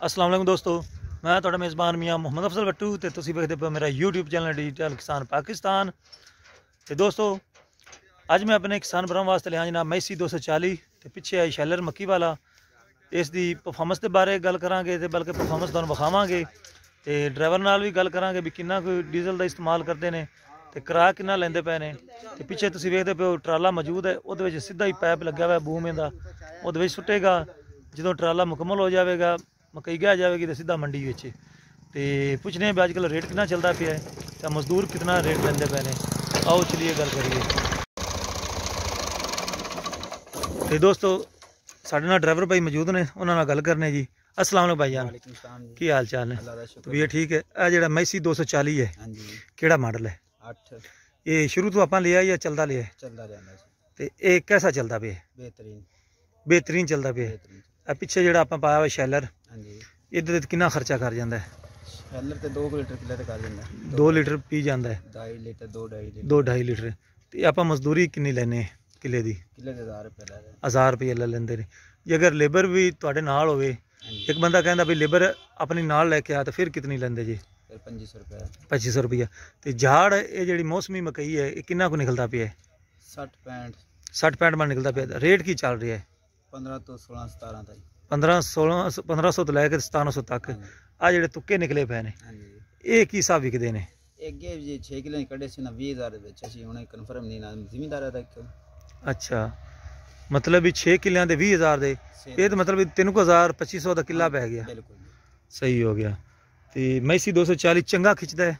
ਅਸਲਾਮ ਅਲੈਕੁਮ ਦੋਸਤੋ, ਮੈਂ ਤੁਹਾਡਾ ਮੇਜ਼ਬਾਨ ਮੀਆਂ ਮੁਹੰਮਦ ਅਫਜ਼ਲ ਬੱਟੂ ਤੇ ਤੁਸੀਂ ਵੇਖਦੇ ਪਏ ਮੇਰਾ YouTube ਚੈਨਲ ਡਿਜੀਟਲ ਕਿਸਾਨ ਪਾਕਿਸਤਾਨ ਤੇ ਦੋਸਤੋ, ਅੱਜ ਮੈਂ ਆਪਣੇ ਕਿਸਾਨ ਭਰਾਵਾਂ ਵਾਸਤੇ ਲਿਆ ਜਨਾਬ ਮੈਸੀ 240 ਤੇ ਪਿੱਛੇ ਆਈ ਸ਼ੈਲਰ ਮੱਕੀ ਵਾਲਾ। ਇਸ ਦੀ ਪਰਫਾਰਮੈਂਸ ਦੇ ਬਾਰੇ ਗੱਲ ਕਰਾਂਗੇ ਤੇ ਬਲਕਿ ਪਰਫਾਰਮੈਂਸ ਤੁਹਾਨੂੰ ਵਿਖਾਵਾਂਗੇ ਤੇ ਡਰਾਈਵਰ ਨਾਲ ਵੀ ਗੱਲ ਕਰਾਂਗੇ ਵੀ ਕਿੰਨਾ ਕੁ ਡੀਜ਼ਲ ਦਾ ਇਸਤੇਮਾਲ ਕਰਦੇ ਨੇ ਤੇ ਕਿਰਾਇਆ ਕਿੰਨਾ ਲੈਂਦੇ ਪਏ ਨੇ। ਤੇ ਪਿੱਛੇ ਤੁਸੀਂ ਵੇਖਦੇ ਪਏ ਹੋ ਟਰਾਲਾ ਮੌਜੂਦ ਹੈ, ਉਹਦੇ ਵਿੱਚ ਸਿੱਧਾ ਹੀ ਪਾਈਪ ਲੱਗਿਆ ਹੋਇਆ ਬੂਮੇ ਦਾ। ਉਹਦੇ ਵਿੱਚ ਸੁੱਟੇਗਾ, ਜਦੋਂ ਟਰਾਲਾ ਮੁਕੰਮਲ ਹੋ ਜਾਵੇਗਾ ਮਕਈ ਗਿਆ ਜਾਵੇਗੀ ਤੇ ਸਿੱਧਾ ਮੰਡੀ ਵਿੱਚ ਤੇ ਪੁੱਛਨੇ ਆ ਵੀ ਅੱਜ ਕੱਲ੍ਹ ਰੇਟ ਕਿੰਨਾ ਚੱਲਦਾ ਪਿਆ ਹੈ ਤੇ ਮਜ਼ਦੂਰ ਕਿੰਨਾ ਰੇਟ ਲੈਂਦੇ ਪਏ ਨੇ। ਆਓ ਚਲਿਏ ਗੱਲ ਕਰੀਏ। ਤੇ ਦੋਸਤੋ ਸਾਡੇ ਨਾਲ ਡਰਾਈਵਰ ਭਾਈ ਮੌਜੂਦ ਨੇ ਉਹਨਾਂ ਨਾਲ ਗੱਲ ਕਰਨੇ ਜੀ। ਅਸਲਾਮ ਭਾਈ ਜਾਨ। ਕੀ ਹਾਲ ਚਾਲ ਨੇ? ਵੀ ਇਹ ਠੀਕ ਹੈ? ਇਹ ਜਿਹੜਾ ਮੈਸੀ 240 ਹੈ ਹਾਂਜੀ। ਕਿਹੜਾ ਮਾਡਲ ਹੈ? 8 ਇਹ ਸ਼ੁਰੂ ਤੋਂ ਆਪਾਂ ਲਿਆ ਜਾਂ ਚੱਲਦਾ ਲਿਆ? ਚੱਲਦਾ ਸੀ ਤੇ ਇਹ ਕਿਹਦਾ ਚੱਲਦਾ ਪਿਆ? ਬਿਹਤਰੀਨ। ਬਿਹਤਰੀਨ ਚੱਲਦਾ ਪਿਆ ਇਹ ਪਿੱਛੇ ਜਿਹੜਾ ਆਪਾਂ ਪਾਇਆ ਹੋਇਆ ਸ਼ੈਲਰ ਹਾਂਜੀ। ਇਹਦੇ ਤੇ ਕਿੰਨਾ ਖਰਚਾ ਕਰ ਜਾਂਦਾ ਹੈ? ਹੈਲਰ ਤੇ 2 ਲੀਟਰ ਕਿਲੇ ਤੇ ਕਰ ਦਿੰਦਾ 2 ਲੀਟਰ ਪੀ ਜਾਂਦਾ ਹੈ। 2.5 ਲੀਟਰ 2.5 ਲੀਟਰ। 2 2.5 ਲੀਟਰ। ਤੇ ਆਪਾਂ ਮਜ਼ਦੂਰੀ ਕਿੰਨੀ ਲੈਨੇ ਕਿੱਲੇ ਦੀ? ਕਿਲੇ ਦੇ 1000 ਰੁਪਏ ਲੈ ਰਹੇ 1000 ਰੁਪਏ ਲੈ ਲੈਂਦੇ ਨੇ। ਜੇ ਅਗਰ ਲੇਬਰ ਵੀ ਤੁਹਾਡੇ ਨਾਲ ਹੋਵੇ ਇੱਕ ਬੰਦਾ ਕਹਿੰਦਾ ਵੀ ਲੇਬਰ ਆਪਣੀ ਨਾਲ ਲੈ ਕੇ ਆ ਤਾਂ ਫਿਰ ਕਿਤਨੀ ਲੈਂਦੇ ਜੀ? ਫਿਰ 2500 ਰੁਪਏ। 2500 ਰੁਪਇਆ ਤੇ ਝਾੜ ਇਹ ਜਿਹੜੀ ਮੌਸਮੀ ਮਕਈ ਹੈ ਇਹ ਕਿੰਨਾ ਕੁ ਨਿਕਲਦਾ ਪਿਆ ਹੈ? 60 65 60 65 ਮਣ ਨਿਕਲਦਾ ਪਿਆ। ਰੇਟ ਕੀ ਚੱਲ ਰਿਹਾ ਹੈ? 15 ਤੋਂ 16 17 ਤਾਈ 15 16 1500 ਤੋਂ ਲੈ ਕੇ 1700 ਤੱਕ ਆ ਜਿਹੜੇ ਤੁੱਕੇ ਨਿਕਲੇ ਪਏ ਨੇ ਇਹ ਕੀ ਹਿਸਾਬ ਵਿਕਦੇ ਨੇ? ਅੱਗੇ ਜੀ 6 ਕਿਲੇ ਕੱਢੇ ਸੀ ਨਾ 20000 ਦੇ ਵਿੱਚ ਅਸੀਂ ਹੁਣੇ ਕਨਫਰਮ ਨਹੀਂ ਨਾ ਜ਼ਿਮੀਂਦਾਰਾਂ ਦਾ ਇੱਕ ਅੱਛਾ। ਮਤਲਬ ਵੀ 6 ਕਿੱਲਿਆਂ ਦੇ 20000 ਦੇ ਇਹ ਤਾਂ ਮਤਲਬ 3000 2500 ਦਾ ਕਿੱਲਾ ਪੈ ਗਿਆ। ਬਿਲਕੁਲ। ਸਹੀ ਹੋ ਗਿਆ। ਤੇ ਮੈਸੀ 240 ਚੰਗਾ ਖਿੱਚਦਾ ਹੈ।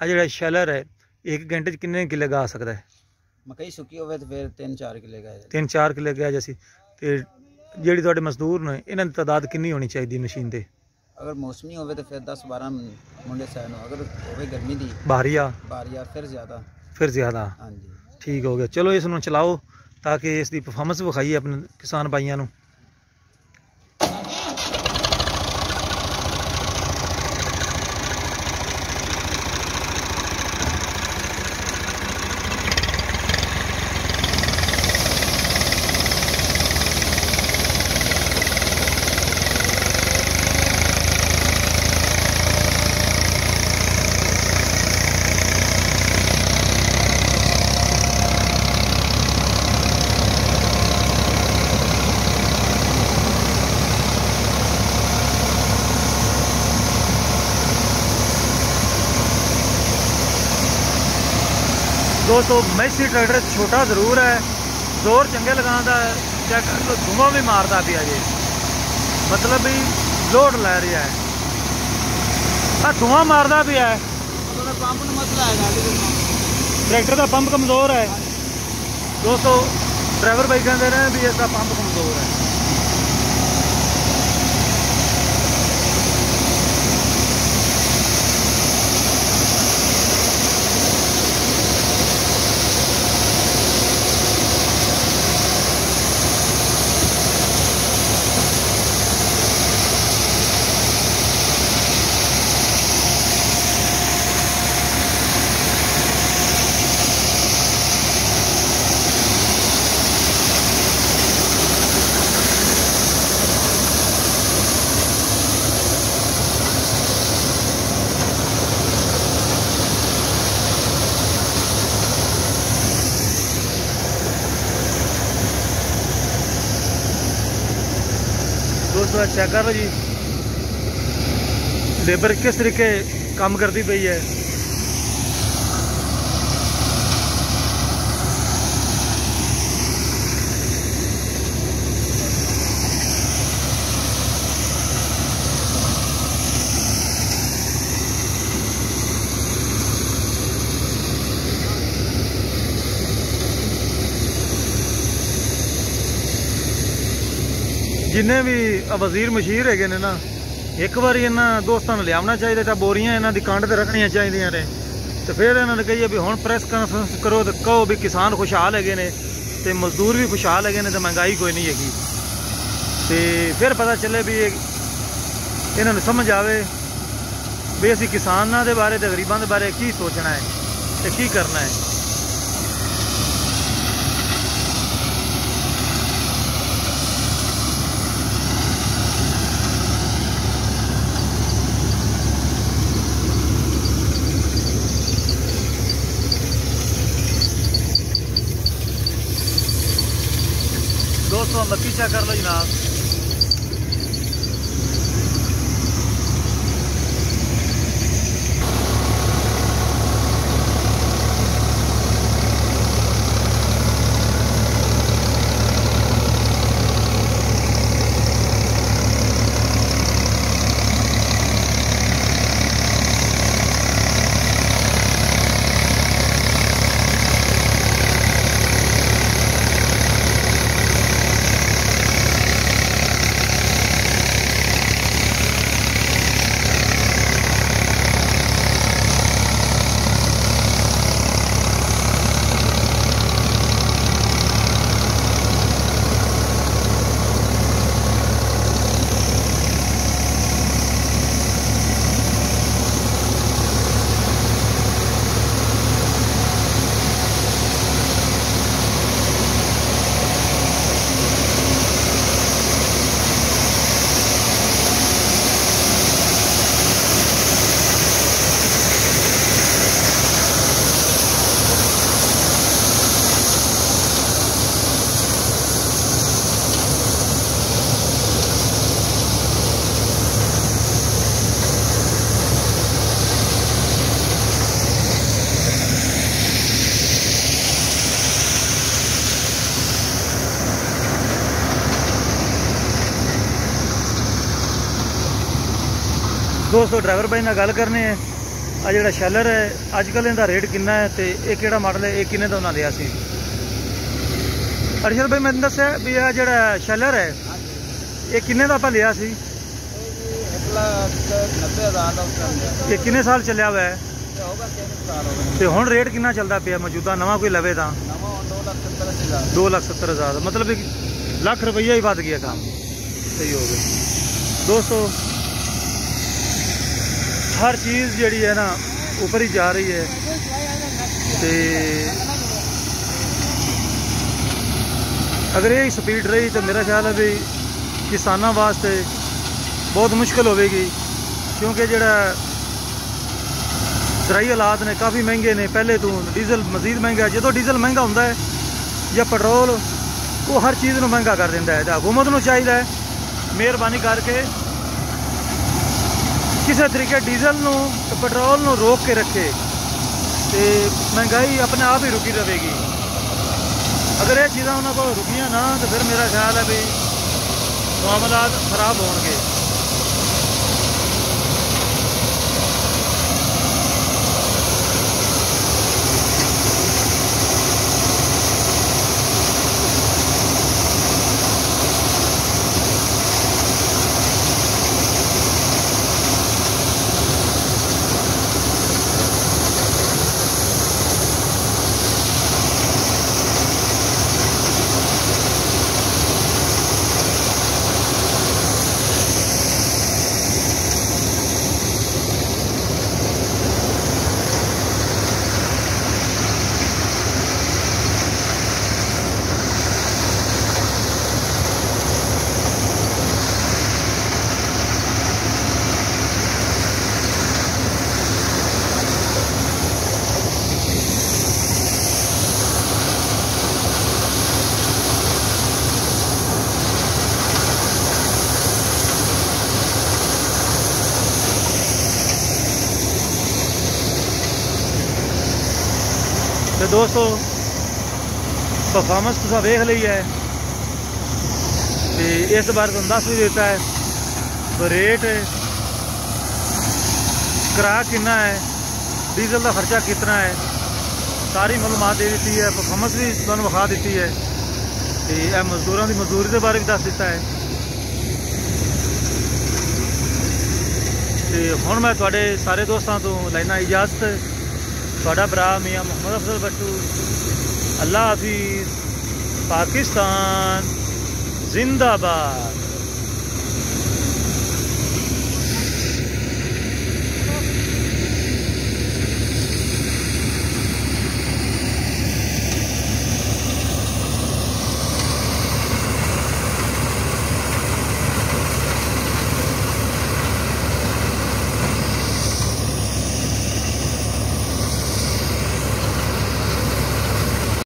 ਆ ਜਿਹੜਾ ਸ਼ੈਲਰ ਹੈ ਇੱਕ ਘੰਟੇ ਚ ਕਿੰਨੇ ਕਿੱਲੇ ਗਾ ਸਕਦਾ ਹੈ? ਮਕਈ ਸੁੱਕੀ ਹੋਵੇ ਤੇ ਫਿਰ 3-4 ਕਿਲੇ ਗਏ ਤਿੰਨ ਚਾਰ ਕਿੱਲੇ ਗਿਆ ਜੈਸੀ ਤੇ ਜਿਹੜੀ ਤੁਹਾਡੇ ਮਜ਼ਦੂਰ ਨੇ ਇਹਨਾਂ ਦੀ ਤਾਦਾਦ ਕਿੰਨੀ ਹੋਣੀ ਚਾਹੀਦੀ ਮਸ਼ੀਨ ਤੇ? ਅਗਰ ਮੌਸਮੀ ਹੋਵੇ ਤਾਂ ਫਿਰ 10-12 ਮੁੰਡੇ ਸਾਇ ਨੂੰ ਅਗਰ ਹੋਵੇ ਗਰਮੀ ਦੀ। ਬਾਰੀਆ? ਬਾਰੀਆ ਫਿਰ ਜ਼ਿਆਦਾ। ਫਿਰ ਜ਼ਿਆਦਾ? ਹਾਂਜੀ। ਠੀਕ ਹੋ ਗਿਆ। ਚਲੋ ਇਸ ਨੂੰ ਚਲਾਓ ਤਾਂ ਕਿ ਇਸ ਦੀ ਪਰਫਾਰਮੈਂਸ ਵਿਖਾਈਏ ਆਪਣੇ ਕਿਸਾਨ ਭਾਈਆਂ ਨੂੰ। ਦੋਸਤੋ ਮੈਸੀ ਟਰੈਕਟਰ ਛੋਟਾ ਜ਼ਰੂਰ ਹੈ। ਜ਼ੋਰ ਚੰਗੇ ਲਗਾਉਂਦਾ ਹੈ। ਚੈੱਕ ਕਰ ਲਓ ਧੂੰਆਂ ਵੀ ਮਾਰਦਾ ਪਿਆ ਜੇ। ਮਤਲਬ ਵੀ ਲੋਡ ਲੈ ਰਿਹਾ ਹੈ। ਆ ਧੂੰਆਂ ਮਾਰਦਾ ਪਿਆ ਹੈ। ਉਹਦਾ ਪੰਪ ਨੂੰ ਮਸਲਾ ਹੈ ਗਾੜੀ ਦਾ ਟਰੈਕਟਰ ਦਾ ਪੰਪ ਕਮਜ਼ੋਰ ਹੈ। ਦੋਸਤੋ ਡਰਾਈਵਰ ਬਾਈ ਕਹਿੰਦੇ ਨੇ ਵੀ ਇਸ ਦਾ ਪੰਪ ਕਮਜ਼ੋਰ ਹੈ। ਦੋਸਤੋ ਚੈੱਕ ਕਰ ਲਓ ਜੀ। ਲੇਬਰ ਕਿਸ ਤਰੀਕੇ ਕੰਮ ਕਰਦੀ ਪਈ ਹੈ। ਜਿੰਨੇ ਵੀ ਵਜ਼ੀਰ ਮਸ਼ੀਰ ਹੈਗੇ ਨੇ ਨਾ, ਇੱਕ ਵਾਰੀ ਇਹਨਾਂ ਦੋਸਤਾਂ ਨੂੰ ਲਿਆਉਣਾ ਚਾਹੀਦਾ ਤਾਂ ਬੋਰੀਆਂ ਇਹਨਾਂ ਦੀ ਕੰਡ ਤੇ ਰੱਖਣੀਆਂ ਚਾਹੀਦੀਆਂ ਨੇ। ਤੇ ਫਿਰ ਇਹਨਾਂ ਨੇ ਕਹੀਏ ਵੀ ਹੁਣ ਪ੍ਰੈਸ ਕਾਨਫਰੰਸ ਕਰੋ ਤੇ ਕਹੋ ਵੀ ਕਿਸਾਨ ਖੁਸ਼ਹਾਲ ਹੈਗੇ ਨੇ ਤੇ ਮਜ਼ਦੂਰ ਵੀ ਖੁਸ਼ਹਾਲ ਹੈਗੇ ਨੇ ਤੇ ਮਹਿੰਗਾਈ ਕੋਈ ਨਹੀਂ ਹੈਗੀ। ਤੇ ਫਿਰ ਪਤਾ ਚੱਲੇ ਵੀ ਇਹਨਾਂ ਨੂੰ ਸਮਝ ਆਵੇ ਵੀ ਅਸੀਂ ਕਿਸਾਨਾਂ ਦੇ ਬਾਰੇ ਤੇ ਗਰੀਬਾਂ ਦੇ ਬਾਰੇ ਕੀ ਸੋਚਣਾ ਹੈ ਤੇ ਕੀ ਕਰਨਾ ਹੈ। ਬੱਤੀ ਚੈੱਕ ਕਰ ਲਓ ਜਨਾਬ ਦੋਸਤੋ ਡਰਾਈਵਰ ਬਾਈ ਨਾਲ ਗੱਲ ਕਰਨੀ ਹੈ। ਆ ਜਿਹੜਾ ਸ਼ੈਲਰ ਹੈ ਅੱਜ ਕੱਲ ਇਹਦਾ ਰੇਟ ਕਿੰਨਾ ਹੈ ਤੇ ਇਹ ਕਿਹੜਾ ਮਾਡਲ ਹੈ, ਇਹ ਕਿੰਨੇ ਦਾ ਉਹਨਾਂ ਲਿਆ ਸੀ? ਅਰਸ਼ਦ ਬਾਈ ਮੈਨੂੰ ਦੱਸਿਆ ਵੀ ਆ ਜਿਹੜਾ ਸ਼ੈਲਰ ਹੈ, ਇਹ ਕਿੰਨੇ ਦਾ ਆਪਾਂ ਲਿਆ ਸੀ? ਇਹ ਕਿੰਨੇ ਸਾਲ ਚੱਲਿਆ ਹੋਇਆ ਹੈ? ਤੇ ਹੁਣ ਰੇਟ ਕਿੰਨਾ ਚੱਲਦਾ ਪਿਆ ਮੌਜੂਦਾ, ਨਵਾਂ ਕੋਈ ਲਵੇ ਤਾਂ? ਦੋ ਲੱਖ ਸੱਤਰ ਹਜ਼ਾਰ 2 ਲੱਖ 70 ਹਜ਼ਾਰ ਮਤਲਬ ਇੱਕ ਲੱਖ ਰੁਪਈਆ ਹੀ ਵੱਧ ਗਿਆ ਕੰਮ। ਸਹੀ ਹੋ ਗਿਆ। ਦੋਸਤੋ ਹਰ ਚੀਜ਼ ਜਿਹੜੀ ਹੈ ਨਾ ਉੱਪਰ ਹੀ ਜਾ ਰਹੀ ਹੈ ਤੇ ਅਗਰ ਇਹ ਸਪੀਡ ਰਹੀ ਤਾਂ ਮੇਰਾ ਖਿਆਲ ਹੈ ਵੀ ਕਿਸਾਨਾਂ ਵਾਸਤੇ ਬਹੁਤ ਮੁਸ਼ਕਲ ਹੋਵੇਗੀ, ਕਿਉਂਕਿ ਜਿਹੜਾ ਜ਼ਰਾਈ ਹਾਲਾਤ ਨੇ ਕਾਫੀ ਮਹਿੰਗੇ ਨੇ, ਪਹਿਲੇ ਤੋਂ ਡੀਜ਼ਲ ਮਜ਼ੀਦ ਮਹਿੰਗਾ, ਜਦੋਂ ਡੀਜ਼ਲ ਮਹਿੰਗਾ ਹੁੰਦਾ ਹੈ ਜਾਂ ਪੈਟਰੋਲ, ਉਹ ਹਰ ਚੀਜ਼ ਨੂੰ ਮਹਿੰਗਾ ਕਰ ਦਿੰਦਾ ਹੈ। ਤਾਂ ਹਕੂਮਤ ਨੂੰ ਚਾਹੀਦਾ ਹੈ ਮਿਹਰਬਾਨੀ ਕਰਕੇ ਕਿਸੇ ਤਰੀਕੇ ਡੀਜ਼ਲ ਨੂੰ ਤੇ ਪੈਟਰੋਲ ਨੂੰ ਰੋਕ ਕੇ ਰੱਖੇ ਤੇ ਮਹਿੰਗਾਈ ਆਪਣੇ ਆਪ ਹੀ ਰੁਕੀ ਰਹੇਗੀ ਅਗਰ ਇਹ ਚੀਜ਼ਾਂ ਉਹਨਾਂ ਕੋਲ ਰੁਕੀਆਂ ਨਾ, ਤਾਂ ਫਿਰ ਮੇਰਾ ਖਿਆਲ ਹੈ ਵੀ ਮਾਮਲਾਤ ਖਰਾਬ ਹੋਣਗੇ। ਦੋਸਤੋ ਪਰਫਾਰਮੈਂਸ ਤੁਸੀਂ ਵੇਖ ਲਈ ਹੈ। ਤੇ ਇਸ ਬਾਰ ਤੁਹਾਨੂੰ ਦੱਸ ਵੀ ਦਿੱਤਾ ਹੈ ਰੇਟ ਕਿਰਾਇਆ ਕਿੰਨਾ ਹੈ ਡੀਜ਼ਲ ਦਾ ਖਰਚਾ ਕਿੰਨਾ ਹੈ, ਸਾਰੀ ਮਾਲੂਮਾਤ ਦੇ ਦਿੱਤੀ ਹੈ ਪਰਫਾਰਮੈਂਸ ਵੀ ਤੁਹਾਨੂੰ ਵਿਖਾ ਦਿੱਤੀ ਹੈ। ਤੇ ਇਹ ਮਜ਼ਦੂਰਾਂ ਦੀ ਮਜ਼ਦੂਰੀ ਦੇ ਬਾਰੇ ਵੀ ਦੱਸ ਦਿੱਤਾ ਹੈ। ਤੇ ਹੁਣ ਮੈਂ ਤੁਹਾਡੇ ਸਾਰੇ ਦੋਸਤਾਂ ਤੋਂ ਲੈਣਾ ਇਜਾਜ਼ਤ ਤੁਹਾਡਾ ਭਰਾ ਮੀਆਂ ਮੁਹੰਮਦ ਅਫਜ਼ਲ ਬੱਟੂ। ਅੱਲਾ ਹਾਫਿਜ਼ ਪਾਕਿਸਤਾਨ ਜ਼ਿੰਦਾਬਾਦ।